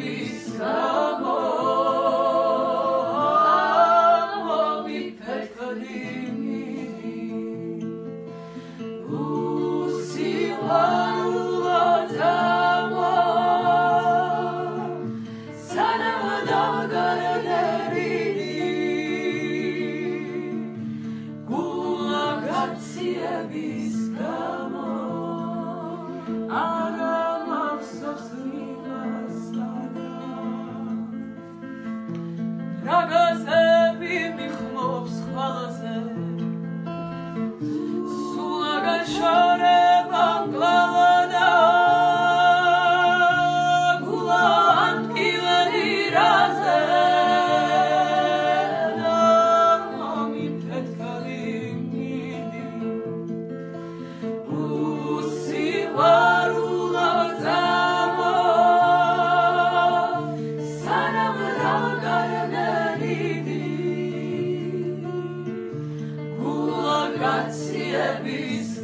be grazie bis